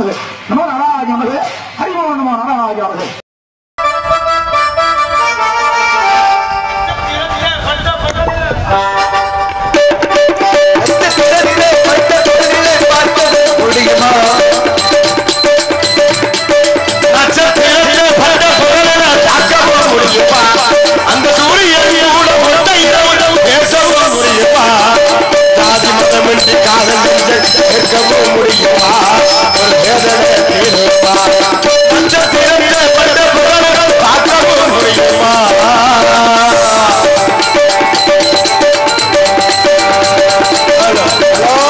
நமது நம நாராஜ நமது ஹரிமோ நம நாராஜ நமது அந்த சூரியன் ஜாதி காதல் நெஞ்சை கேட்கவும் முடியுமா ஒரு வேதனை தீருமா பார்க்கவும் முடியுமா ஹலோ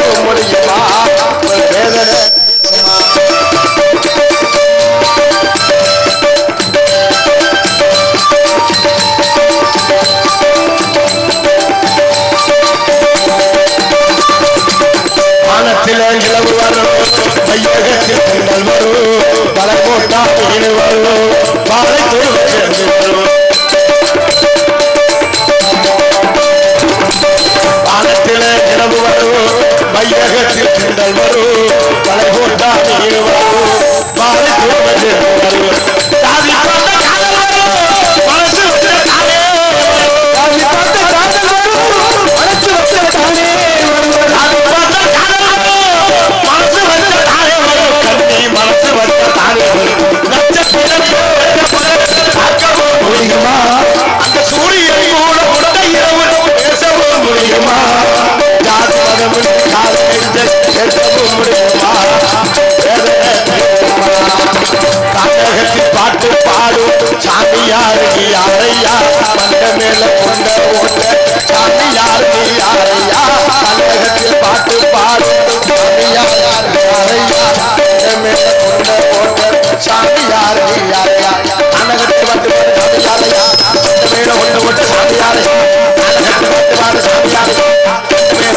சேர்க்கவும் முடியுமா தமிழகத்தில் பாட்டு பாடும் சாமியார் நீ யாரையா மண்ட மேல கொண்ட ஓட்ட சாமியார் நீ யாரையா தமிழகத்தில் பாட்டு பாடும் சாமியார் யாரையா மண்ட மேல கொண்ட ஓட்ட சாமியார் நீ யாரையா தமிழகத்தில் பாட்டு பாடு சாமியாரையா மண்ட மேல கொண்ட ஓட்ட சாமியாரையா தமிழகத்தில் பாட்டு பாடு சாமியாரையா மண்ட மேல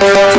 I'm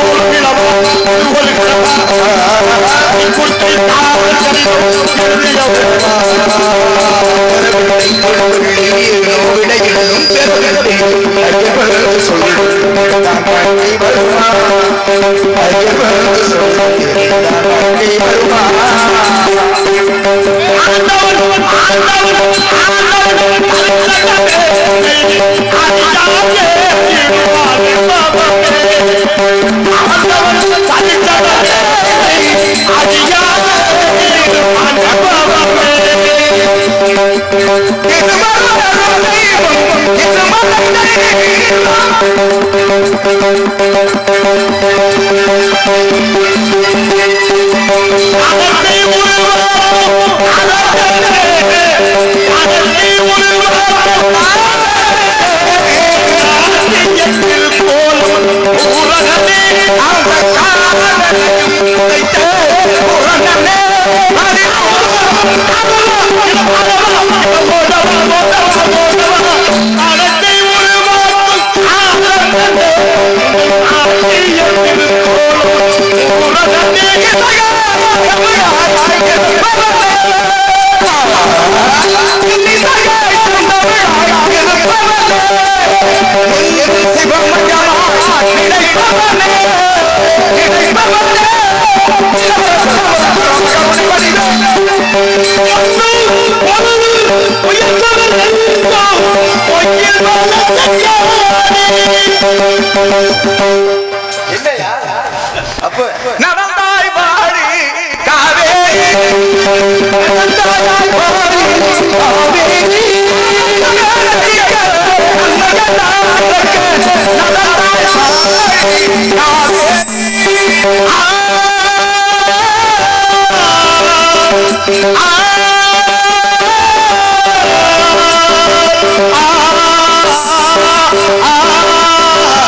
ஆ என்னையா? அப்ப நடந்தாய் பாடி காவேரி. நடந்தாய் பாடி காவேரி. நடந்தாய் பாடி காவேரி. ஆ. ஆ.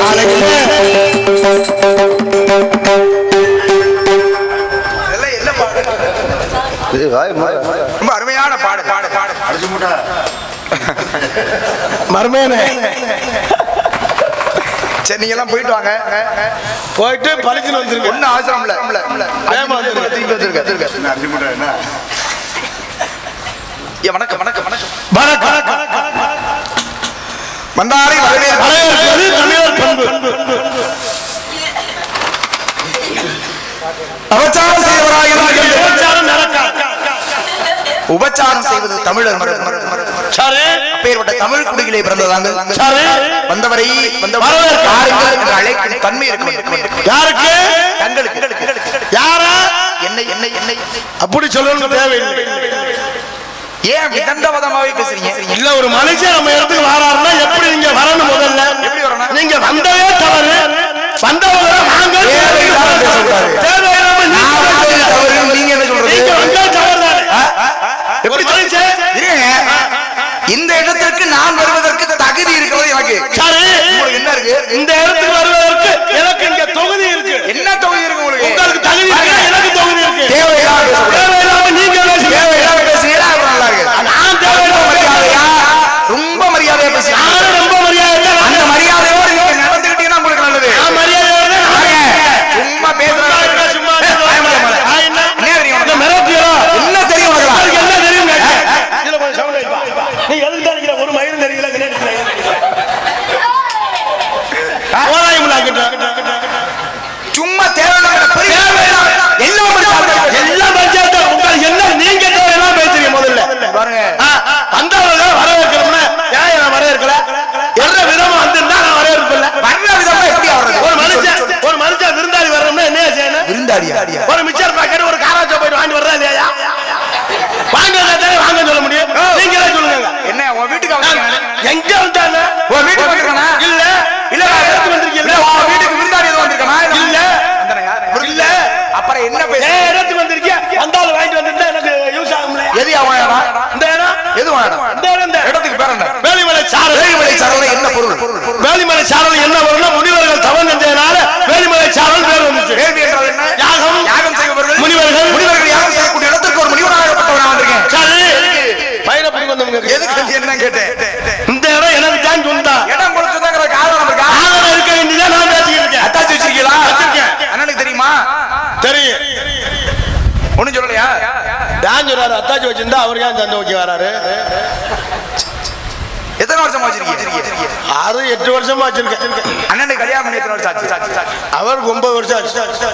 حالو மருமையானே சரி போயிட்டு வாங்க. போயிட்டு பழிச்சுன்னு வந்துருக்கு அவசரம் வணக்கம் வணக்கம் வணக்கம். மந்தாரை வரவேற்பது தலைவர் உபச்சாரம் செய்வது தமிழர் மரபு. அப்பேற்பட்ட தமிழ் குடியிலே பிறந்ததாங்க. வந்தவரை அழைக்கும் தன்மை இருக்க தேவையில்லை. ஏன் விதண்டவதமாவே பேசுறீங்க? இல்ல ஒரு மனுஷன் நம்ம இடத்துக்கு வராருன்னா எப்படி வரணும் நீங்க வந்தவே தவறு. வந்தவங்க நீங்க எட்டு வருஷமா வச்சிருக்கேன். அண்ணனுக்கு கல்யாணம் பண்ணி எத்தனை வருஷம் ஆச்சு? அவருக்கு ஒன்பது வருஷம் ஆச்சு.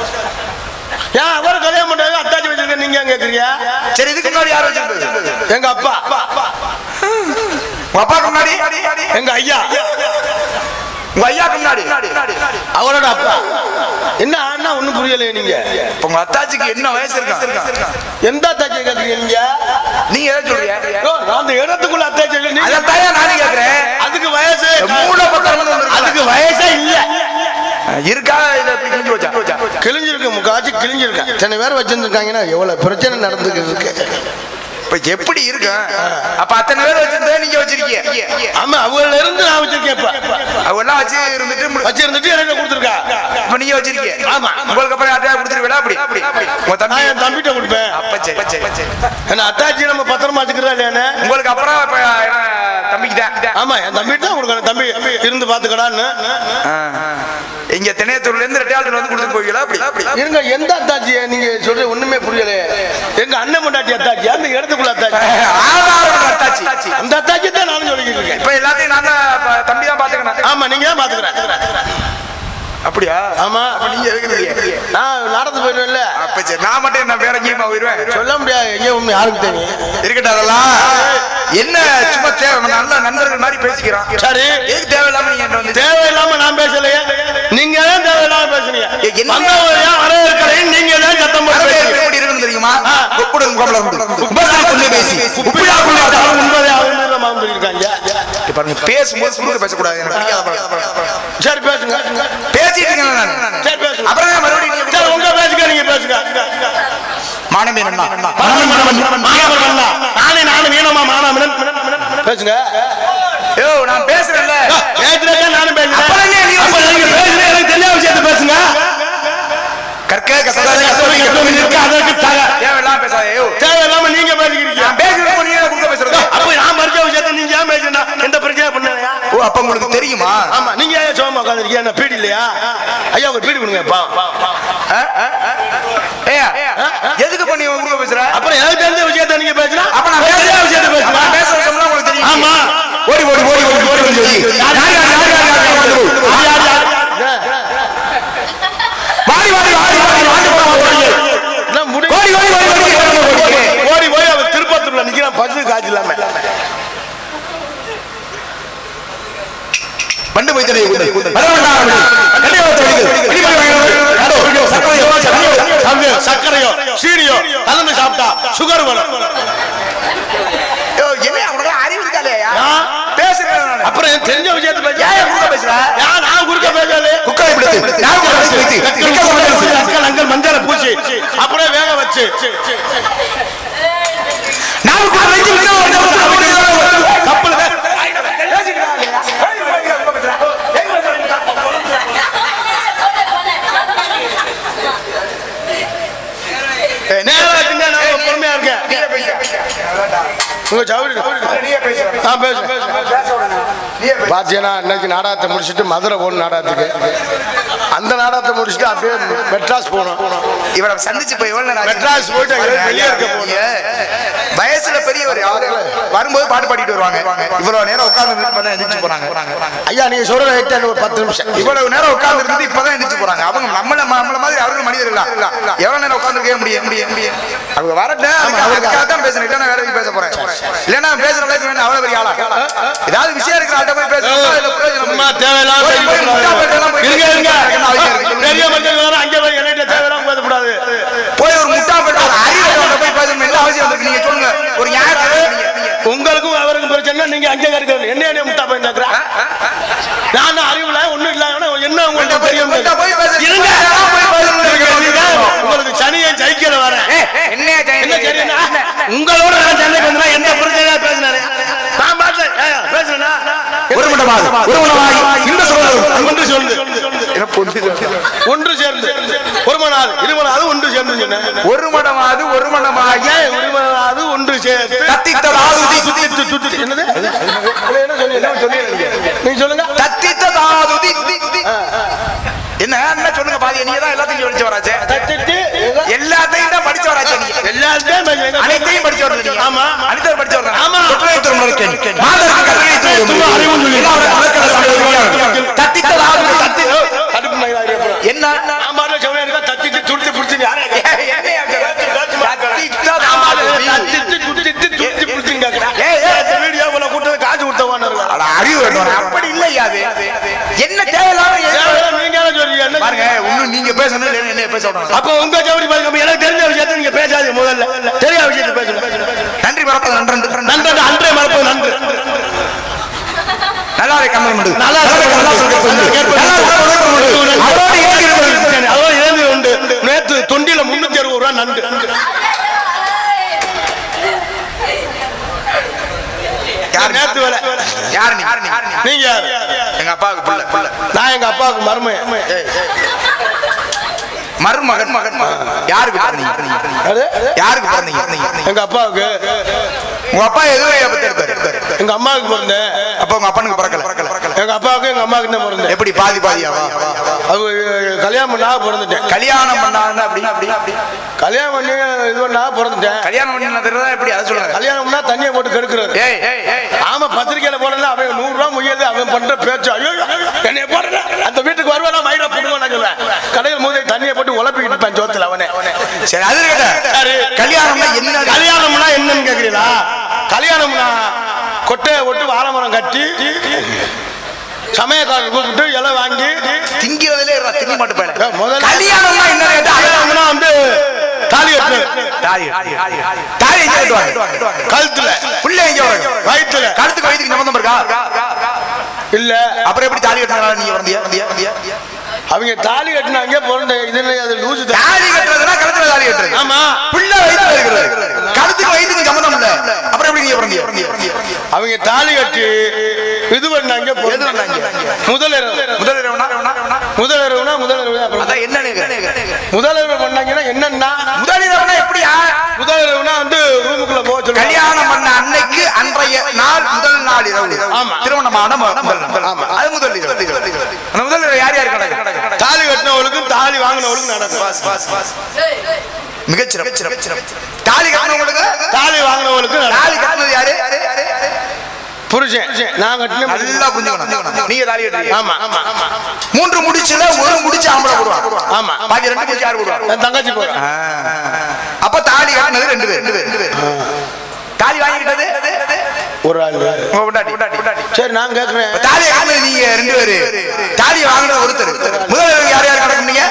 ஏன் அவர் கல்யாணம் பண்றாரு அத்தாச்சி வச்சிருக்க நீங்க கேக்குறீங்க? சரி இதுக்கு முன்னாடி யார் வச்சிருந்தது? எங்க அப்பா. உங்க அப்பாக்கு முன்னாடி? எங்க ஐயா. உங்க ஐயாக்கு முன்னாடி? அவரோட அப்பா. என்ன ஆனா ஒண்ணும் புரியலையே நீங்க. உங்க அத்தாச்சிக்கு என்ன வயசு இருக்கு? எந்த அத்தாச்சி கேக்குறீங்க நீங்க? நீங்க எதை சொல்றீங்க நான் அந்த இடத்துக்குள்ள அத்தாச்சி இல்லை, நீங்க அதான் நானும் கேக்குறேன். அதுக்கு வயசு ஒண்ணு இருக்குல்ல? அதுக்கு வயசே இல்ல. இருக்கா? இப்படி கிழிஞ்சு வச்சா? கிழிஞ்சிருக்கு முக்காச்சு கிழிஞ்சிருக்கு. இத்தனை பேர் வச்சிருந்துருக்காங்கன்னா எவ்வளவு பிரச்சனை நடந்துக்கிட்டு இருக்கு. இப்ப எப்படி இருக்கு? அப்ப அத்தனை பேர் வச்சிருந்தா நீங்க வச்சிருக்கீங்க. ஆமா அவங்கள இருந்து நான் வச்சிருக்கேன் இப்ப. அவங்க எல்லாம் வச்சு இருந்துட்டு முடி- வச்சிருந்துட்டு எனக்கு கொடுத்துருக்கா. இப்ப நீங்க வச்சிருக்கீங்க. ஆமா. உங்களுக்கு அப்புறம் யார்ட்டையா கொடுத்துருவீங்களா? அப்படி. உங்க தம்பி. என் தம்பிட்ட கொடுப்பேன். அப்ப சரி. ஏன்னா அத்தாச்சி நம்ம பத்திரமா வச்சுக்கிறா இல்லையானே உங்களுக்கு அப்புறம் தம்பிக்கு தான் ஆமா என் தம்பிட்டு தான் கொடுக்கணும். தம்பி இருந்து பாத்துக்கடான்னு. இங்க திணையத்தூர்ல இருந்து ரெட்டையாளத்துல வந்து கொடுத்துட்டு போவீங்களா? அப்படி. இருங்க எந்த அத்தாச்சியை நீங்க சொல்ற ஒண்ணுமே புரியல. எங்க அண்ணன் பொண்டாட்டி அத்தாச்சி அந்த இடத்துக்குள்ள அத்தாச்சி. அத்தாச்சி. அந்த அத்தாச்சி தான் நானும் சொல்லிக்கிட்டு இருக்கேன். இப்ப எல்லாத்தையும் நான் தம்பி தான் பாத்துக்கணும். ஆமா நீங்க தான் பாத்துக்கிறேன். அப்படியா? ஆமா. நீங்க எதுக்கு? நான் நடந்து போயிடுவேன்ல. அப்ப சரி நான் மட்டும் என்ன வேற எங்கேயுமா போயிருவேன்? சொல்ல முடியாது எங்க உண்மை யாருக்கு தெரியும். இருக்கட்டும் அதெல்லாம். என்ன சும்மா தேவை நல்ல நண்பர்கள் மாதிரி பேசிக்கிறோம். சரி. எதுக்கு தேவையில்லாம நீங்க என்ன தேவையில்லாம நான் பேசலையே? நீங்க தான் தேவையில்லாம பேசுறீங்க என்ன- வரவேற்கிறேன் நீங்க தான் சத்தம் போட்டு. எப்படி இருக்குன்னு தெரியுமா? ஒப்புடன் கோமலம் உபசாரக்குள்ளே பேசி. உப்பிழாக்குள்ளே அதாவது உண்மையை அவங்க தான் மாமன் சொல்லியிருக்காங்க. பாருங்க பேசும்போது சுருங்க பேசக்கூடாது. சரி பேசுங்க பேசிட்டு இருக்கேன் நான். சரி பேசுங்க. அப்புறம் மறுபடியும் நீங்க சரி உங்க பேசுங்க நீங்க பேசுங்க. மானமே நண்பா. நானே நானும் வீணமா மாணவன் பேசுங்க. யோ நான் பேசுறேன்ல பேசுறதே நானும் பேசுறேன் அப்புறம் ஏன் நீ அப்ப நீங்க பேசுறது எனக்கு தெரியாத விஷயத்தை பேசுங்க கற்க கசடாத கத்தோலிக்க கோவில் இருக்கு, அதற்கு தக. தேவையில்லாம பேசாத யோ தேவையில்லாம நீங்க பேசிக்கிறீங்க நான் பேசுறப்போ நீங்க குறுக்க பேசுறது அப்ப நான் மறுச்ச விஷயத்தை நீங்க ஏன் பேசுனா எந்த பிரச்சனை பண்ணலையா ஓ அப்ப உங்களுக்கு தெரியுமா ஆமா நீங்க ஏன் சோமா உட்காந்துருக்கீங்க என்ன பீடி இல்லையா ஐயா ஒரு பீடி கொடுங்க பா ஏயா எதுக்கு பண்ணி குறுக்க பேசுற அப்புறம் எனக்கு தெரிஞ்ச விஷயத்தை நீங்க பேசுனா அப்ப நான் பேசுற விஷயத்தை நான் பேசுற விஷயம்லாம் உங்களுக்கு தெரியும் ஆமா ஓடி ஓடி ஓடி ஓடி ஓடி ஓடி யார் யார் யார் யார் யார் யார்? வாடி வாடி வாடி வாடி வாடி ஓடி ஓடி ஓடி ஓடி ஓடி ஓடி ஓடி போய் அவன் திருப்பத்தூர்ல நிக்கிறான் பசு காய்ச்சல் இல்லாம பண்டு போய் தடை குண்டு வர வேண்டாம் கண்டிப்பா தடை இடி போய் வாங்க சக்கரையோ சக்கரையோ அது சர்க்கரையோ சீனியோ கலந்து சாப்பிட்டா சுகர் வரும் என்ன அறிவு? பேசுறேன் அப்புறம் தெரிஞ்ச விஷயத்தை ஏன் குறுக்க பேசுற ஏன் நான் குறுக்க பேசல குக்கரை பிடித்து நான் குக்கரை பிடித்து அங்கல் மஞ்சளை பூசி அப்புறம் வேக வச்சு நான் குக்கரை வைத்து நிக்க கப்பல் நேரம் வச்சுங்க நான் பொறுமையா இருக்கேன் உங்க சவுரி நான் பேசுறேன் பாத்தீங்கன்னா இன்னைக்கு நாடகத்தை முடிச்சுட்டு மதுரை போகணும் நாடகத்துக்கு. அந்த நாடகத்தை முடிச்சுட்டு அப்படியே மெட்ராஸ் போகணும். இவரை சந்திச்சு போய்? மெட்ராஸ் போயிட்டு வெளியே இருக்க ஏ, வயசுல பெரியவர் வரும்போது பாட்டு பாடிட்டு வருவாங்க. இவ்வளவு நேரம் உட்கார்ந்து பண்ண எந்திரிச்சு போறாங்க. ஐயா நீங்க சொல்ற ரைட் ஒரு பத்து நிமிஷம். இவ்வளவு நேரம் உட்கார்ந்து இருந்து இப்பதான் எந்திரிச்சு போறாங்க. அவங்க நம்மள நம்மள மாதிரி அவர்கள் மனிதர் இல்ல. எவ்வளவு நேரம் உட்கார்ந்து இருக்க முடியும் முடியும் முடியும் அவங்க வரட்டும் அதுக்கு- அதுக்காக. தான் பேசுறேன் இல்ல நான் வேற பேச போறேன்? இல்லன்னா பேசுற அளவுக்கு வேணும் அவ்வளவு பெரிய ஆளா? ஏதாவது விஷயம் இருக்கிற ஆள்கிட்ட போய் பேசுறோம் இல்ல பிரயோஜனம். தேவையில்லாம என்ன இருக்கு? பெரிய வர அங்க போய் என்னட்ட தேவையில்லாம பேசக்கூடாது. போய் ஒரு முட்டா ஒரு அறிவு போய் பேசணும் என்ன அவசியம் இருக்கு நீங்க சொல்லுங்க. ஒரு நியாயத்தை உங்களுக்கும் அவருக்கும் பிரச்சனை நீங்க அங்கே இருக்கிறது என்ன என்ன முட்டா போய் நான் அறிவுல ஒண்ணும் இல்ல என்ன உங்களுக்கு தெரியும். உங்களுக்கு சனியை ஜெயிக்கிற வரேன் என்ன உங்களோட நான் சண்டைக்கு வந்தா எந்த பிரச்சனையா பேசினாரு? நான் ஏய், பேசுறேனா? ஒரு மண்டமாய் ஒரு மண்டமாய் இந்த சொல்லுங்க. சொல்லு என்ன பொந்து ஒன்று சேர்ந்து ஒரு மணாது இரு மணாது ஒன்று சேர்ந்து சொன்னேன் ஒரு மடமாது ஒரு மணாது ஒன்று சேர்த்து தத்தித்ததாதுதி சுத்தி சுத்தி என்னது? என்ன நீங்க சொல்லுங்க. என்ன பாதி நீங்க தான் எல்லாத்தையும் படிச்சு வராச்சே. எல்லாத்தையும் தான் படிச்சு வராச்சே எல்லாத்தையும். எங்க அனைத்தையும் படிச்சவர் நீங்க. ஆமா. அனைத்தையும். தொற்றுநோய் கருணை திருமணம். துன்ப அறிவும் சொல்லி. எல்லாரும் கலக்கல சமயம். தத்தித்ததாவது தத்தி- தடுப்பு மயிலாடி அப்புறம். என்ன நான் பாட்டுல செவனே இருக்கா, தத்திட்டு துடிச்சு புடிச்சுன்னு யாரை கேட்க? என்னையா ஆமா, அது தத்தித்ததாவது. தத்திட்டு, துடிச்சிட்டு, துடிச்சு புடிச்சுன்னு கேட்கிறேன். ஏய், ஏய். இந்த வீடியோ உள்ள கூட்டத்தை காசு கொடுத்தவான்னு இருக்கான். அட, அறிவு வேணும். அப்படி இல்லையா அது என்ன தேவையில்லாம எதுக்கு? ஏன் நீங்க என்ன சொல்றீங்க? என்ன பாருங்க இன்னும் நீங்க பேசணும் என்ன பேச விடணும். அப்ப உங்க ஜவுளி பாருங்க எனக்கு தெரிஞ்ச விஷயத்தை நீங்க பேசாதீங்க முதல்ல. தெரியாத விஷயத்தை நன்றி பரப்பது நன்றி நன்றி அன்றே மறப்பது நன்று. நல்லா பண்ணு. நல்லா நல்லா இருக்கு, நல்லா நல்லா இருக்கு. இருக்கு. அவரோட ஏங்கி இருப்பது. அதோட இழந்து உண்டு நேத்து தொண்டில முன்னூத்தி அறுபது ரூபா நண்டு யாரு? நேத்து வேலை யாரு நீ? நீங்க யாரு? எங்க அப்பாவுக்கு பிள்ளை. பிள்ளை நான் எங்க அப்பாவுக்கு மருமை மருமகன் மகன் மகன். யாருக்கு? யாருக்கு எங்க அப்பாவுக்கு. உங்க அப்பா எதுவும் எங்க அம்மாவுக்கு பிறந்தேன். அப்ப உங்க அப்பனுக்கு பிறக்கல? எங்க அப்பாவுக்கு எங்க அம்மாவுக்கு தான் பிறந்தேன். எப்படி பாதி பாதியாவா? அது கல்யாணம் பண்ணா பிறந்துட்டேன். கல்யாணம் பண்ணாங்க அப்படி அப்படி? அப்படி கல்யாணம் பண்ணி இது பண்ணா பிறந்துட்டேன். கல்யாணம் பண்ணா எப்படி? அதை சொல்லுங்க. கல்யாணம் பண்ணா தண்ணியை போட்டு கெடுக்கிறது. ஆமா பத்திரிக்கையில போடல அவன் நூறு ரூபாய் முயது அவன் பண்ற பேச்சு. ஐயோ என்னைய போடுற. அந்த வீட்டுக்கு வருவானா? மயிரா போடுவான் கடையில் மூதை தண்ணியை போட்டு உழப்பிக்கிட்டு இருப்பேன் ஜோத்துல அவனே. சரி அது. கல்யாணம்னா என்ன கல்யாணம்னா என்னன்னு கேக்குறீங்களா? கல்யாணம்னா கொட்டையை போட்டு வாழை மரம் கட்டி சமயக்காரர் கூப்பிட்டு இலை வாங்கி திங்கிறதுலே திங்க மாட்டு ஏ, போயில முதல்ல கல்யாணம்னா என்ன வந்து தாலி தாலி தாலி கழுத்துல. புள்ள எங்க வரும்? வயிற்றுல கழுத்துக்கு வயிற்றுக்கு சம்பந்தம் இருக்கா? இல்ல. அப்புறம் எப்படி தாலி கட்டினால நீங்க வந்தியா வந்தியா வந்தியா அவங்க தாலி கட்டினாங்க பிறந்த இது அது லூசு. தாலி கட்டுறதுனா கழுத்துல தாலி கட்டுறது. ஆமா. புள்ள வயிற்றுல இருக்கிறது கழுத்துக்கு வயிற்றுக்கு சம்பந்தம் இல்ல. அப்புறம் எப்படி நீங்க பிறந்தீங்க? அவங்க தாலி கட்டி இது பண்ணாங்க எது பண்ணாங்க? முதல் இரவு. முதல் இரவுனா? முதல் இரவுனா முதல் இரவு. அப்புறம் என்ன கேக்குறேன். முதல் இரவு பண்ணாங்கன்னா என்னன்னா? முதல் இரவுனா எப்படியா? முதல் இரவுனா வந்து ரூமுக்குள்ள போக சொல்லுவாங்க. கல்யாணம் பண்ண அன்னைக்கு அன்றைய நாள் முதல் நாள் இரவு. ஆமா. திருமணமான முதல். ஆமா. அது முதல் முதல் யார் யார் தாலி கட்டினவளுக்கும் தாலி வாங்கினவளுக்கும் நடக்கும். மிகச்சிறப்பு தாலி கட்டினவங்களுக்கு தாலி வாங்கினவளுக்கும் நடக்கும். தாலி கட்டினது யாரு? புருஷன். நான் கட்டின நல்லா புரிஞ்சுக்கணும் நீங்க தாலி கட்டுறீங்க. ஆமா ஆமா மூன்று முடிச்சுல ஒரு முடிச்சு ஆம்பளை போடுவான் ஆமா. பாக்கி ரெண்டு முடிச்சு யார் போடுவாங்க தங்கச்சி போறேன் அப்ப தாலி கட்டினது ரெண்டு பேர். ரெண்டு பேர். தாலி வாங்கிக்கிட்டது? ஒரு ஆள். சரி நான் கேக்குறேன். இப்ப தாலி கட்டினது நீங்க ரெண்டு பேரு. தாலி வாங்கினது ஒருத்தர். முதல் இரவு யார் யார் நடக்குறீங்க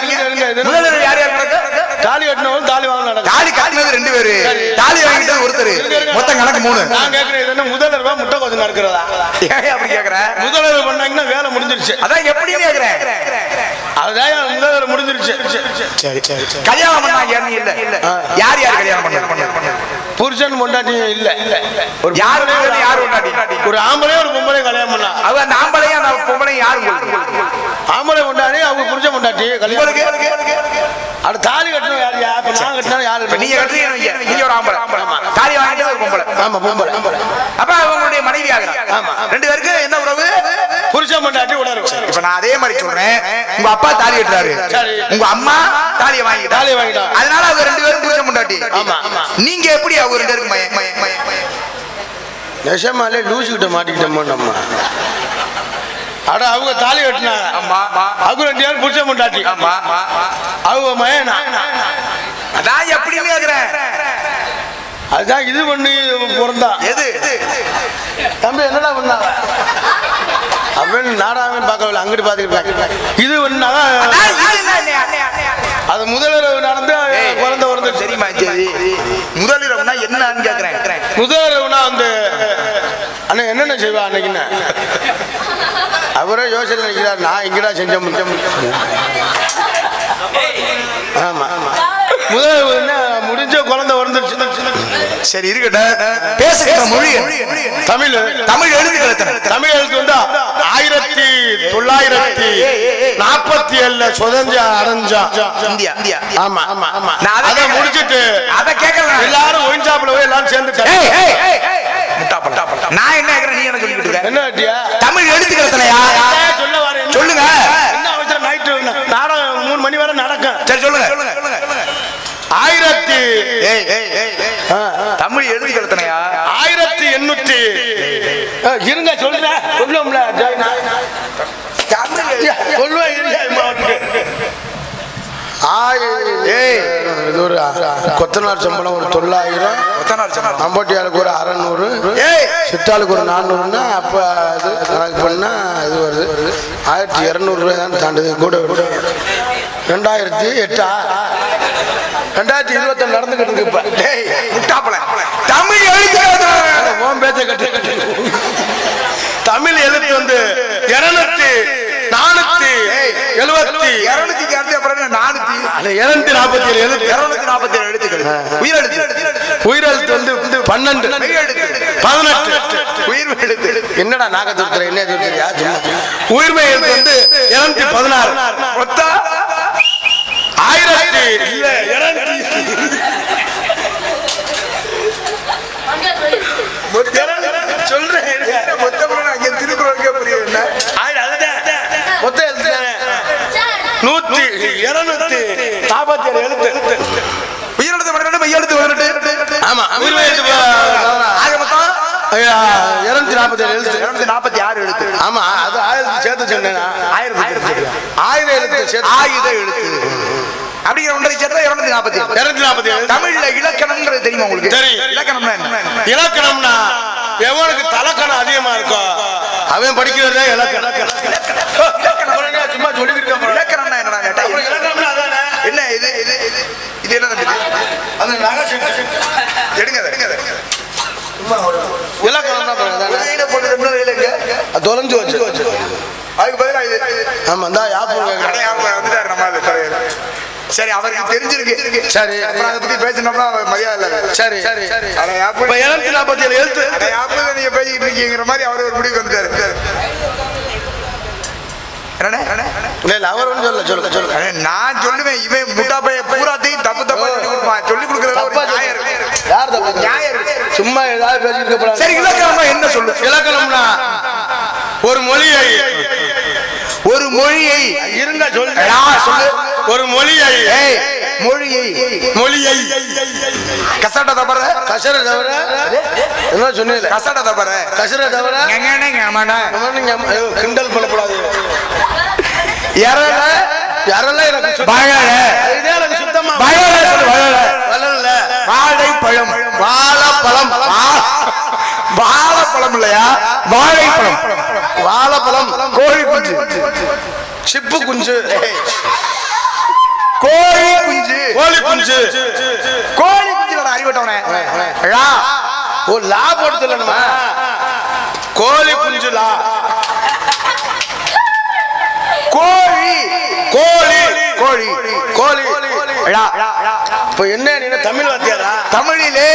முதல் இரவு யார் யார் நடக்கும் தாலி கட்டினவளும் தாலி வாங்க நடக்கும். தாலி காட்டினது ரெண்டு பேரு. தாலி. வாங்கிட்டது ஒருத்தர். மொத்தம் கணக்கு மூணு. நான் கேக்குறேன் இது என்ன முதல் இரவா முட்டை கொஞ்சம் நடக்கிறதா? ஏன் அப்படி கேக்குற? முதல் இரவு பண்ணாங்கன்னா வேலை முடிஞ்சிருச்சு. அதான் எப்படி கேக்குறேன். அதுதான் என் முதல் இரவு முடிஞ்சிருச்சு. சரி சரி கல்யாணம் பண்ணாங்க இல்ல. இல்ல. யார் யார் கல்யாணம் பண்ணாங்க புருஷன் பொண்டாட்டி இல்ல. ஒரு யார் யார் பொண்டாட்டி? ஒரு ஆம்பளை ஒரு பொம்பளை கல்யாணம் பண்ணா. அவ அந்த ஆம்பளையும் அந்த பொம்பளையும் யாரு உங்களுக்கு ஆம்பளை பொண்டாட்டி அவங்க புருஷன் பொண்டாட்டி கல்யாணம் உங்களுக்கு? அது தாலி கட்டணும் யாரு? யா- இப்ப நான் கட்டினா யாரு? நீங்க கட்டுறீங்க நீங்க ஒரு ஆம்பளை. தாலி வாங்கிட்டு ஒரு பொம்பளை. ஆமா பொம்பளை. அப்ப அவங்களுடைய மனைவி ஆகிறா ஆமா. ரெண்டு பேருக்கு என்ன உறவு? பொண்டாட்டி உணர்வு. இப்ப நான் அதே மாதிரி சொல்றேன். உங்க அப்பா தாலி கட்டுறாரு. சரி. உங்க அம்மா தாலியை வாங்கிட்டா தாலியை வாங்கிட்டாங்க. அதனால அவங்க ரெண்டு பேரும் புருஷன் முண்டாட்டி ஆமா, ஆமா. நீங்க எப்படி அவங்க ரெண்டு பேருக்கு நெசமாலே லூசு கிட்ட மாட்டிக்கிட்டோமோ நம்ம. அட அவங்க தாலி கட்டினாங்க அவங்க ரெண்டு பேரும் புருஷன் பொண்டாட்டி. அவங்க மயனா? அதான் எப்படின்னு கேக்குறேன். அதுதான் இது பண்ணி பிறந்தா எது? தம்பி என்னடா பண்ணாங்க அவன் நாடாவே பார்க்கல அங்கிட்டு பார்த்துக்கிட்டாங்க இது என்ன? அது முதலிரவு நடந்து குழந்தை பிறந்துச்சு தெரியுமா சரி முதல் இரவுனா என்னன்னு கேக்குறேன். முதலிரவுனா வந்து அண்ணா என்னென்ன செய்வா அன்னைக்குன்னு அவரே யோசனை நினைக்கிறார் நான் இங்கடா செஞ்ச முடியும்? ஆமா. ஆமா முதல் சரி இருக்கட்டும். பேசுகிற மொழி தமிழ் தமிழ் எழுதுகிற தமிழ் எழுத்து வந்து ஆயிரத்தி தொள்ளாயிரத்தி நாற்பத்தி ஏழுல சுதந்திரம் அடைஞ்சா. இந்தியா இந்தியா ஆமா ஆமா ஆமா. நான் அதை முடிச்சிட்டு அதை கேட்கல எல்லாரும் ஒயின் ஷாப்ல போய் எல்லாரும் சேர்ந்து. நான் என்ன நீ என்ன சொல்லிட்டு இருக்க? என்ன தமிழ் எழுத்துக்கிறதுலையா சொல்ல வரேன். சொல்லுங்க. என்ன அவசரம்? நைட்டு நாடகம் மூணு மணி வரை நடக்கும். சரி சொல்லுங்க. சொல்லுங்க சொல்லுங்க. ஆயிரத்தி ஏய் ஏய் ஏய் ஏய். தமிழ் எழுதி கழுத்தனையா ஆயிரத்தி எண்ணூத்தி இருங்க சொல்றேன் சொல்லுவோம்ல கொத்தனார் சம்பளம் ஒரு தொள்ளாயிரம். நம்பட்டியாளுக்கு ஒரு அறநூறு. ஏய். சித்தாளுக்கு ஒரு நானூறுனா அப்போ இது கணக்கு பண்ணா இது வருது. ஆயிரத்தி இரநூறுவா தான் தாண்டுது. கூட வருது. ரெண்டாயிரத்தி எட்டா? ரெண்டாயிரத்தி இருபத்தொன்னு நடந்துக்கிட்டு இருக்கு இப்போ. முட்டாப்பல. தமிழ் எழுதி ஓம் பேச்ச கட்டு கட்டு. தமிழ் எழுத்து வந்து இருநூத்தி நானூத்தி எழுபத்தி இருநூத்தி நானூத்தி? இருநூத்தி நாற்பத்தி ஏழு எழுத்து. இருநூத்தி நாற்பத்தி ஏழு எழுத்துக்கள். உயிரெழுத்து. உயிரெழுத்து வந்து பன்னெண்டு. பதினெட்டு. உயிர் எழுத்து என்னடா நாகத்துறை என்ன உயிர்மை எழுத்து வந்து இருநூத்தி பதினாறு. மொத்தம் ஆயிரத்தி இல்ல சொல்றேன். மொத்தம் அங்க திருக்குறளுக்கே புரியுது என்ன? மொத்த எழுத்து. நூத்தி இருநூத்தி. நாற்பத்தி ஏழு எழுத்து. உயிரெழுத்து பன்னெண்டு மெய்யெழுத்து பதினெட்டு. ஆமா. ஆக மொத்தம் இருநூத்தி நாற்பத்தி ஏழு எழுத்து. இருநூத்தி நாற்பத்தி ஆறு எழுத்து. ஆமா அது ஆயிரத்தி சேர்த்து சொன்னேன்? ஆயிரத்தி ஆயிரம் எழுத்து ஆயுத எழுத்து. அப்படிங்கிற ஒன்றை சேர்த்தா இருநூத்தி நாற்பத்தி இருநூத்தி நாற்பத்தி தமிழ்ல இலக்கணம்ன்றது தெரியுமா உங்களுக்கு. இலக்கணம்னா இலக்கணம்னா எவனுக்கு தலக்கணம் அதிகமா இருக்கோ அவன் படிக்கிறதே இலக்கணம் சும்மா போறேன். இலக்கணம்னா என்னடா கேட்டா அப்புறம் இலக்கணம்னா அதானே? என்ன இது இது இது இது என்ன தம்பி? அந்த நகை எடுங்க அதை, எடுங்க அதை. அது தொலைஞ்சு வச்சு அதுக்கு பதிலா இது. ஆமா இந்தா யாப்பு அடே, அவங்க வந்துட்டாரு நம்ம ஆளு, தலைவர். சரி அவருக்கு தெரிஞ்சிருக்கு. சரி. அதை பத்தி பேசினோம்னா அவர் மரியாதை இல்லை. சரி. சரி. சரி. நாற்பத்தி ஏழு எழுத்து அட, யாப்பு நீங்க பேசிக்கிட்டு இருக்கீங்கிற மாதிரி அவர் ஒரு முடிவுக்கு வந்துட்டாரு. நான் சொல்லுவேன் இவன் முட்டா பைய பூராத்தையும் தப்பு தப்பா சொல்லி இருக்கு. சும்மா ஏதாவது பேசிட்டு சரி இலக்கணமா என்ன சொல்லு? இலக்கணம்னா ஒரு மொழியை ஒரு மொழியை இருங்க சொல்லு. ஒரு மொழியை. மொழியை. மொழியை. கசட தப்பற கசர தவிர என்ன சொன்னீங்க? கசட தப்பற கசர தவிர ஐயோ, கிண்டல் பண்ணக்கூடாது. எரல யாரெல்லாம் எனக்கு எனக்கு சுத்தமா. பயல சொல்லு பயல வரல வாழைப்பழம் இல்லையா? வாழைப்பழம். வாழைப்பழம் கோழி குஞ்சு. சிப்பு குஞ்சு. கோழி குஞ்சு. கோழி குஞ்சு. கோழி குஞ்சுல அறிவிட்டவனே. ஓ லா போட்டு சொல்லணுமா கோழி குஞ்சு லா. கோழி. கோழி. கோழி. கோழி. இப்ப என்ன நீ தமிழ் வாத்தியாரா? தமிழிலே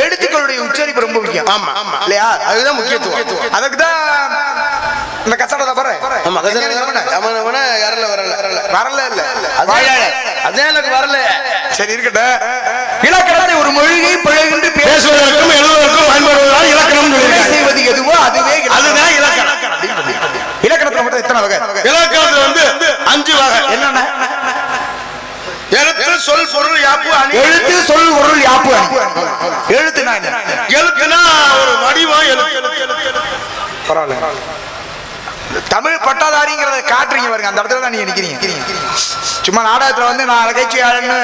எழுத்துக்களுடைய உச்சரிப்பு ரொம்ப முக்கியம். ஆமா ஆமா. இல்லையா? அதுதான் முக்கியத்துவம். அதுக்கு தான் இந்த கசட தப்பற ஆமா கசர அவன் அவன வரல வரல இல்ல. அதான் அதான் எனக்கு வரல? சரி இருக்கட்டும். இலக்கணத்தை ஒரு மொழியை பிழைகின்று பேசுவதற்கும் எழுதுவதற்கும் பயன்படுவதால் இலக்கணம் செய்வது எதுவோ அதுவே. அதுதான் இலக்கணம். இலக்கணத்துல மட்டும் எத்தனை வகை? இலக்கணத்துல வந்து அஞ்சு வகை. என்னென்ன? சொல் பொருள் யாப்பு அணி? எழுத்து சொல் பொருள் யாப்பு அணி. எழுத்துனா எழுத்துனா ஒரு வடிவம் எழுத்து. பரவாயில்ல. தமிழ் பட்டாதாரிங்கிறத காட்டுறீங்க பாருங்க. அந்த இடத்துல தான் நீங்க நிக்கிறீங்க. சும்மா நாடகத்துல வந்து நான் நகைச்சுவையாளன்னு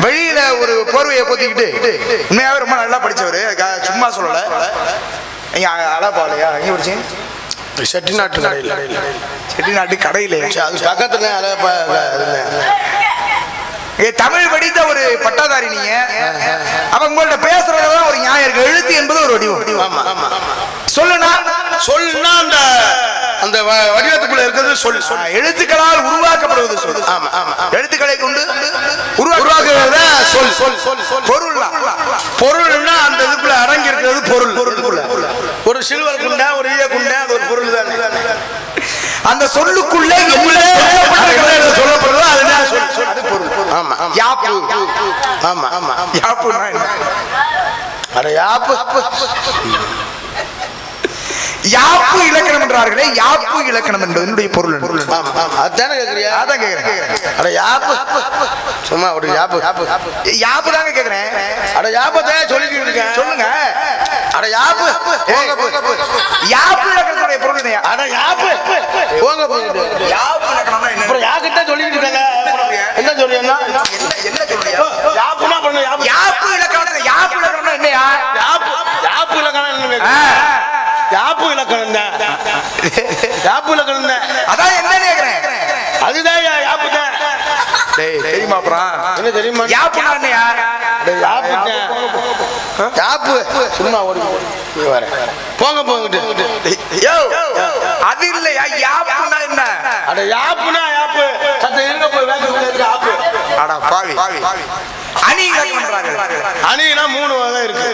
வெளியில ஒரு போர்வையை பொத்திக்கிட்டு உண்மையாவே ரொம்ப நல்லா படிச்சவரு. சும்மா சொல்லல. நீங்க அழா பாலையா எங்க படிச்சீங்க செட்டிநாட்டு கடையில். செட்டிநாட்டு கடையில. அது பக்கத்துல அழகா ப- இருந்தேன். ஏ, தமிழ் படித்த ஒரு பட்டாதாரி நீங்க அப்ப உங்கள்ட்ட பேசுறதுதான் ஒரு நியாயம் இருக்கு. எழுத்து என்பது ஒரு வடிவம். சொல்லுனா சொல்னா அந்த அந்த வடிவத்துக்குள்ள இருக்கிறது சொல் எழுத்துக்களால் உருவாக்கப்படுவது சொல். எழுத்துக்களை கொண்டு உருவாக்குறது தான் சொல் சொல் சொல் பொருள் பொருள்னா. அந்த இதுக்குள்ள அடங்கி இருக்கிறது பொருள் ஒரு சில்வர் குண்டா ஒரு ஈய குண்டா அது ஒரு பொருள் தான். அந்த சொல்லுக்குள்ளே சொல்லப்படுறது அதுதான் அது பொருள் ஆமா ஆமா. யாப்பு ஆமா ஆமா யாப்புன்னா என்ன? அட யாப்பு. யாப்பு இலக்கணம் என்றார்களே யாப்பு இலக்கணம் என்பது என்னுடைய பொருள் பொருள். அதானே கேக்குறியா அதான் கேக்குறேன். அட யாப்பு. சும்மா ஒரு யாப்பு. யாப்பு. தாங்க கேக்குறேன். அட யாப்பத்தை சொல்லிட்டு இருக்கேன் சொல்லுங்க. அட யாப்பு. யாப்பு இலக்கணத்துடைய பொருள் அட யாப்பு. போங்க போங்க யாப்பு இலக்கணம்னா என்ன அப்புறம் யாக்கிட்ட சொல்லிட்டு இருக்காங்க? என்ன சொல்றீங்கன்னா என்ன சொல்றியா யாப்புனா பண்ண யாப்பு. யாப்பு இலக்கணம் யாப்பு இலக்கணம்னா என்னையா? யாப்பு. யாப்பு இலக்கணம் என்ன யாப்பு இலக்கணம் தான் அதான் என்னன்னு கேக்குறேன். அதுதான் யாப்பு தான் டேய் தெரியுமா அப்புறம்? என்ன தெரியுமா? யாப்புனா என்னையா அட யாப்பு. யாப்பு சும்மா ஓடி நீ வர. போங்க போங்கிட்டு யோ அது இல்லையா? யாப்புனா என்ன? அட யாப்புனா யாப்பு? சத்த இருங்க போய் வேங்க இருக்கு யாப்பு. அட பாவி. அணி இலக்கணம்ன்றாங்க அணினா மூணு வகை இருக்கு.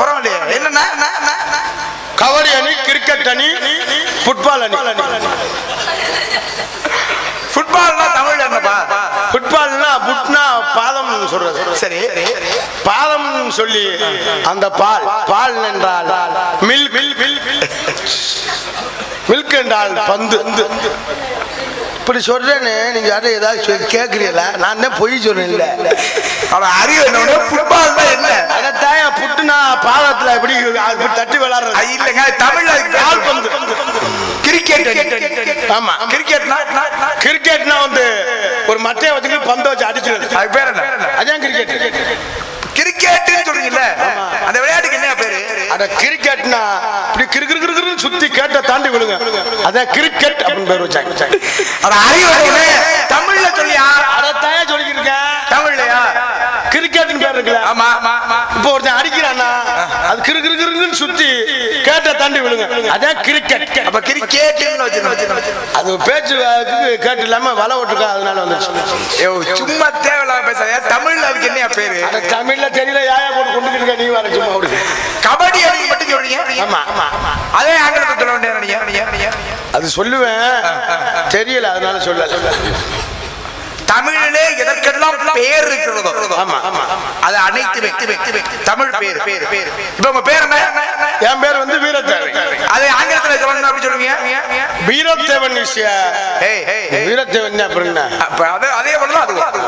பரவாயில்லையே. என்னன்னா கபடி அணி கிரிக்கெட் அணி ஃபுட்பால் அணி. ஃபுட்பால்னா தமிழ்ல என்னப்பா ஃபுட்பால்னா புட்னா பாதம் சொல்றது. சரி. பாதம் சொல்லி அந்த பால் பால் என்றால் மில்க் மில்க் என்றால் பந்து. இப்படி சொல்றேன்னு நீங்க யாரும் ஏதாவது கேட்கறீங்களா நான் தான் பொய் சொல்றேன் இல்ல அவன் அறிவு என்ன ஃபுட்பால்னா என்ன? அதைத்தான் புட்டுனா பாதத்துல எப்படி தட்டி விளாடுறது. இல்லைங்க தமிழ்ல கால் பந்து. கிரிக்கெட் ஆமா. கிரிக்கெட்னா கிரிக்கெட்னா வந்து ஒரு மட்டையை வச்சுக்கிட்டு பந்தை வச்சு அடிச்சிருது அது பேர் என்ன? அதான் கிரிக்கெட் கிரிக்கெட்னு சொல்றீங்கல்ல அந்த விளையாட்டுக்கு என்ன பேரு அட கிரிக்கெட்னா இப்படி கிரு கிரு கிரு சுத்தி கேட்ட தாண்டி விழுங்க. அதான் கிரிக்கெட் அப்படின்னு பேர் வச்சாங்க. அட அறிவு? தமிழ்ல சொல்லியா? அதைத்தான் சொல்லியிருக்கேன். தமிழ்லயா? இருக்குல்ல ஆமா இப்போ ஒருத்தன் அடிக்கிறானா அது கிரு கிரு கிருன்னு சுத்தி கேட்ட தாண்டி விழுங்க. அதான் கிரிக்கெட் அப்ப வச்சிருந்தோம் அது பேச்சு கேட்டு இல்லாம வலை விட்டுருக்கா அதனால வந்துருச்சு. ஐயோ, சும்மா தேவையில்லாம பேசாத தமிழ்ல அதுக்கு என்ன பேரு? தமிழ்ல தெரியல யாயா போட்டு கொண்டு இருக்க நீ வர சும்மா கபடி அணி மட்டும் சொல்றீங்க? ஆமா. ஆமா ஆமா அதே ஆங்கிலத்தை சொல்ல வேண்டிய அது சொல்லுவேன். தெரியல அதனால சொல்ல தமிழிலே எதற்கெல்லாம் பேர் இருக்கிறதோ ஆமா ஆமா அது அனைத்துமே தமிழ் பேர். பேர் பேர் இப்ப உங்க பேர் என்ன? என் பேர் வந்து வீரத்தேவை அது ஆங்கிலத்துல சொல்லணும் அப்படி சொல்லுவீங்க? வீரத்தேவன் விஷய. ஏய் ஏய் ஏய். வீரத்தேவன் அப்புறம் அதே போலதான் அது.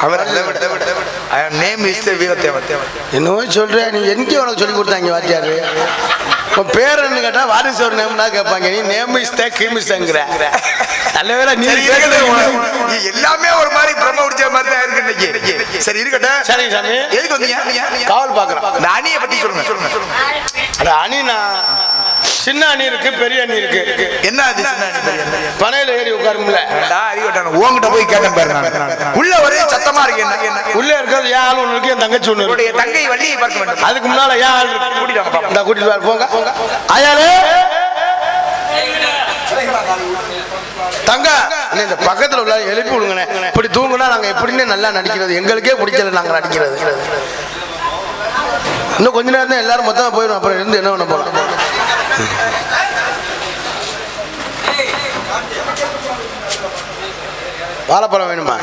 ஆ, நே- இந்தா, இந்தா, இந்தா. அவர் நேம் இஸ் வீரத்தேவன் என்னவோ சொல்றேன் நீ எங்க உனக்கு சொல்லி கொடுத்தாங்க வாத்தியாரு? உன் பேர் என்ன கேட்டா வாரிசு ஒரு நேம்னா கேட்பாங்க. நீ நேம் இஸ்தே கீமிஸ்தேங்கிற நல்ல வேளை நீ எல்லாமே ஒரு மாதிரி பிரம்ம உடிச்ச மாதிரி தான் இருக்கு இன்னைக்கு. சரி இருக்கட்டும். சரிங்க சாமி. எதுக்கு வந்தீங்க? காவல் பாக்குறேன் இந்த அணியை பத்தி சொல்லுங்க. சொல்லுங்க சொல்லுங்க அட அணினா? சின்ன அணி இருக்கு பெரிய அணி இருக்கு. என்ன அது சின்ன அணி, பெரிய அணி? பனையில ஏறி உட்காரும்ல. உன்கிட்ட போய் கேட்டேன் பாரு. உள்ள ஒரே சத்தமா இருக்கு உள்ளே இருக்கிறது ஏன் ஆள் ஒண்ணு இருக்கு என் தங்கச்சி ஒண்ணு தங்கை வேண்டும். அதுக்கு முன்னால ஏன் ஆள் கூட்டிட்டு. இந்த போங்க. ஆயாலே தங்க இந்த பக்கத்துல உள்ள எழுப்பி விடுங்கண்ணே. இப்படி தூங்குனா நாங்க எப்படின்னு நல்லா நடிக்கிறது? எங்களுக்கே பிடிக்கல நாங்க நடிக்கிறது. இன்னும் கொஞ்ச நேரம் தான் எல்லாரும் மொத்தமா போயிடும் அப்புறம் இருந்து என்ன பண்ண போறோம்? வாழைப்பழம் வேணுமா?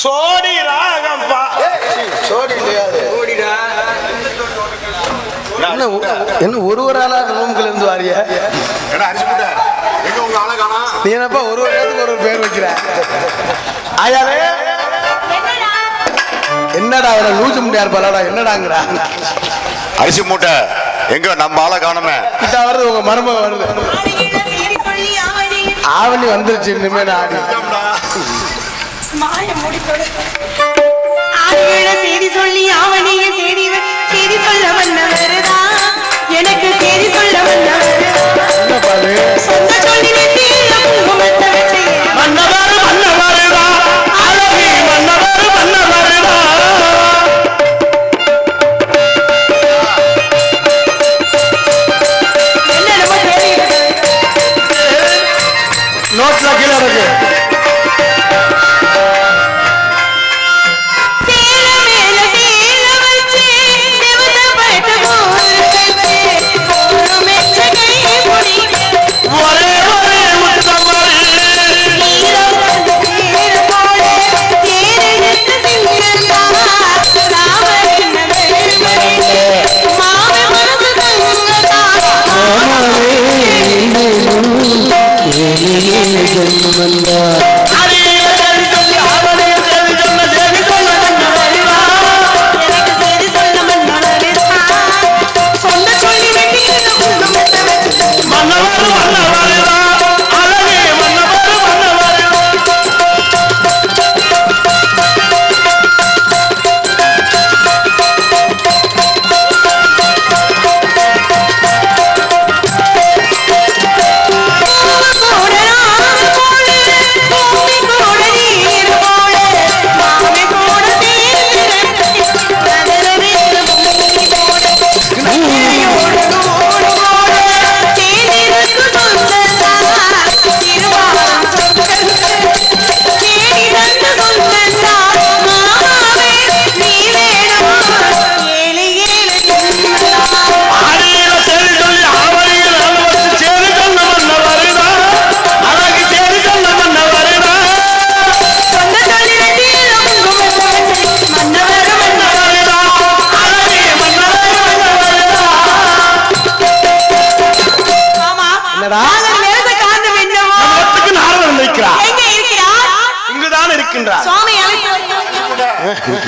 சோடி ராகம் பா சோடி அது? என்ன ஒரு ஒரு ஆளா ரூம்குள்ள இருந்து வாரிய? நீ என்னப்பா ஒரு ஒரு இடத்துக்கு ஒரு ஒரு பேர் வைக்கிற. ஆயாலே என்னடா அவரை லூசு முடியாரு பலடா என்னடாங்கிற. அரிசி மூட்டை எங்க நம்ம ஆளை காணுமே. இந்த வருது உங்க மருமக வருது. ஆடுகிற தேடி சொல்லி ஆவணி வந்துருச்சு மூடி ஆடுகிற செய்தி சொல்லி ஆவணிய செய்தி சொல்ல வந்தவருதா எனக்கு செய்தி சொல்ல வந்தவருதா சொந்த சொல்லி ஏழு ஜென்மம் வந்தார்.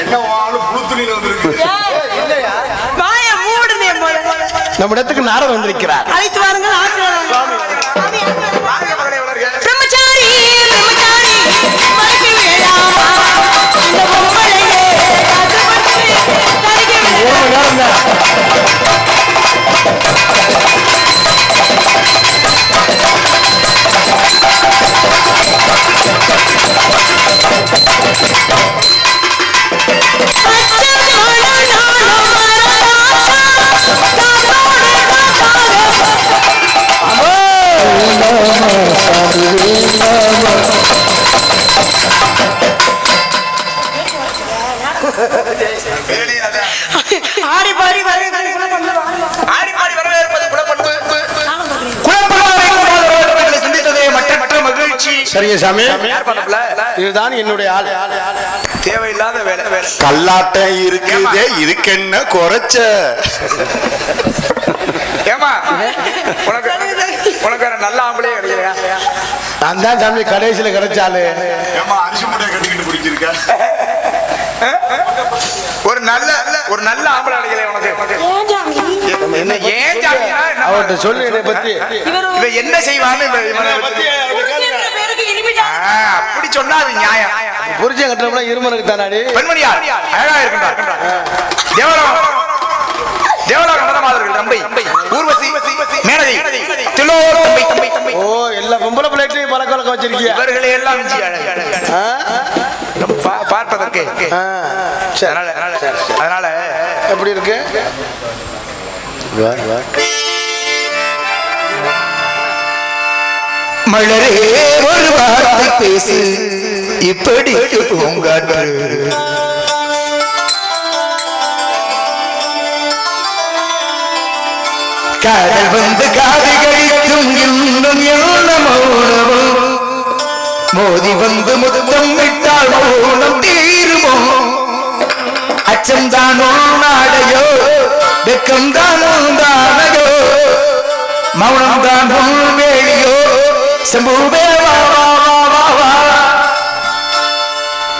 என்ன ஆளு புழு துணியில வந்திருக்கு. வாய மூடுனே முதல்ல. நம்ம இடத்துக்கு நாரதன் வந்திருக்கிறார். அழைத்து வாருங்கள் பிரம்மச்சாரி பிரம்மச்சாரி ஒரு மணி நேரம் தான். ஆடி பாடி வரை ஆடி பாடி வரவேற்பது மகிழ்ச்சி. சரிங்க சாமி. இதுதான் என்னுடைய ஆள். தேவையில்லாத வேலை வேலை. கல்லாட்டம் இருக்குதே இதுக்கென்ன குறைச்ச? ஏமா உனக்கு உனக்கு வேற நல்ல ஆம்பளே கிடைக்கலையா நான் தான் கடைசியில கிடைச்சாலு ஏமா அரிசி மூட்டை கட்டிக்கிட்டு குடிச்சிருக்க? ஒரு நல்ல ஒரு நல்ல ஆம்பளை கிடைக்கலையா உனக்கு? என்ன ஏன் அவர்கிட்ட சொல்லு என்னை பத்தி. இவன் என்ன செய்வான்னு அப்படி சொன்னா அது நியாயம். புரிச்ச கட்டுறோம்னா இருமனுக்கு தானாடி. பெண்மணியார் அழகா இருக்கின்றார். தேவலோகம். தேவலோக மதமாதர்கள் தம்பை. ஊர்வசி மேனதி ஓ எல்லா பொம்பளை பிள்ளைகளையும் பழக்க இவர்களை எல்லாம் பார்ப்பதற்கு அதனால எப்படி இருக்கு? மலரே ஒரு வார்த்தை பேசு. இப்படி பூங்காற்று கடல் வந்து காது கழிக்கும் இன்னும் என்ன மௌனமோ மோதி வந்து முத்தம் விட்டால் மௌனம் தீருமோ அச்சம் தானோ நாடையோ வெக்கம் தானோ தானையோ மௌனம் தான் வேலியோ செம்புவே வா வா வா வா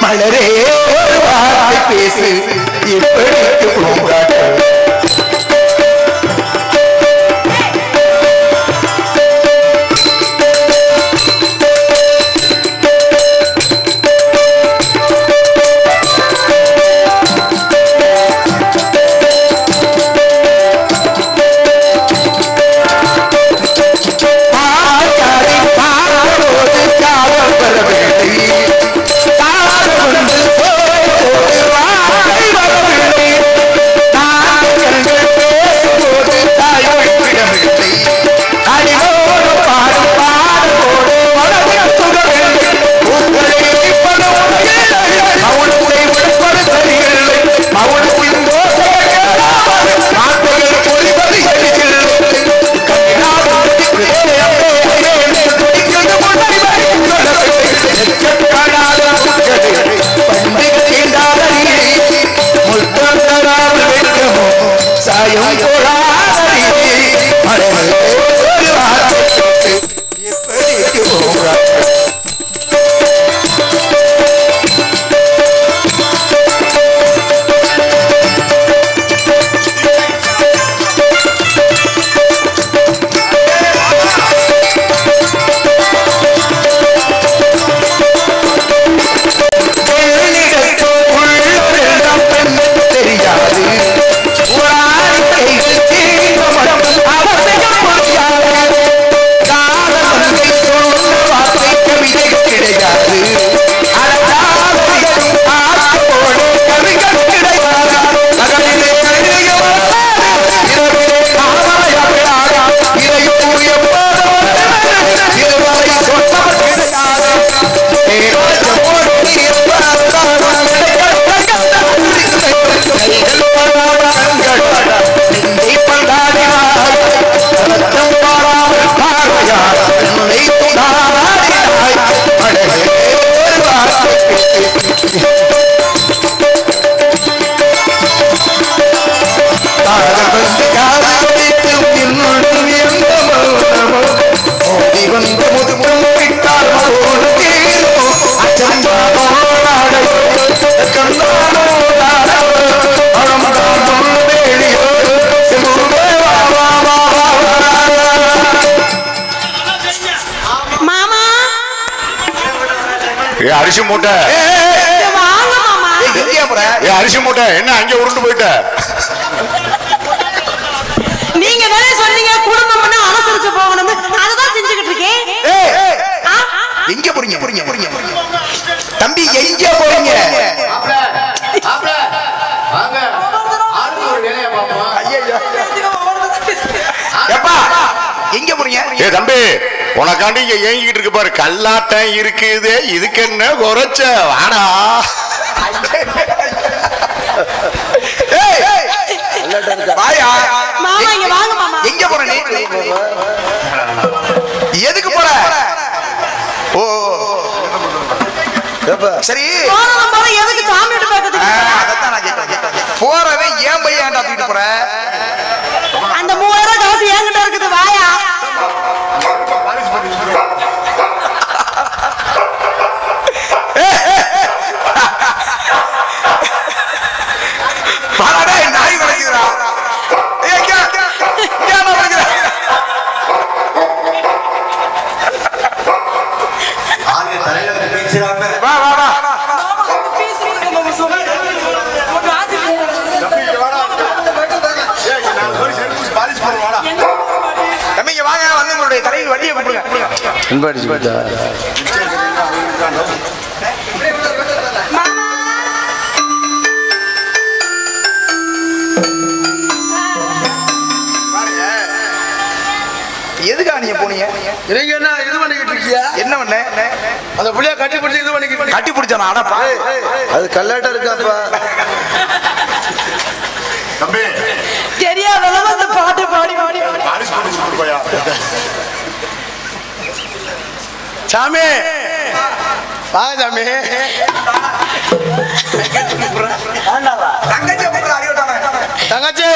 மலரே ஒரு வார்த்தை பேசு. இப்படி பூங்காற்று அரிசி மூட்டை. அரிசி மூட்டை. என்ன அங்கே உருண்டு போயிட்ட? நீங்க தானே சொன்னீங்க குடும்பம்னு அனுசரிச்சு போகணும்னு. அதுதான் செஞ்சுக்கிட்டு இருக்கேன்? எங்க போறீங்க போறீங்க போறீங்க தம்பி எங்க போறீங்க? எப்பா எங்க போறீங்க? ஏ தம்பி. உனக்காண்டி இங்க ஏங்கிட்டு இருக்கு பாரு. கல்லாட்டம் இருக்குது. இதுக்கு என்ன குறைச்ச? வாடா. ஏய், ஏய், வாயா. மாமா இங்க வாங்க மாமா. எங்க போற நீ? எதுக்கு போற? ஓ சரி. போனதும் கொடுங்க பாருங்க. எதுக்கா நீங்க போனீங்க? நீங்க என்ன இது பண்ணிக்கிட்டு இருக்கியா என்ன பண்ண? அந்த புள்ளைய கட்டி பிடிச்சி இது பண்ணிக்கிட்டு கட்டி பிடிச்சானா? அடப்பா அது கல்லாட்டம் இருக்காப்பா. தம்பி. தெரியாதளவு அந்த பாட்டு பாடி பாடி சாமி. வாங்க சாமி. தங்கச்சி.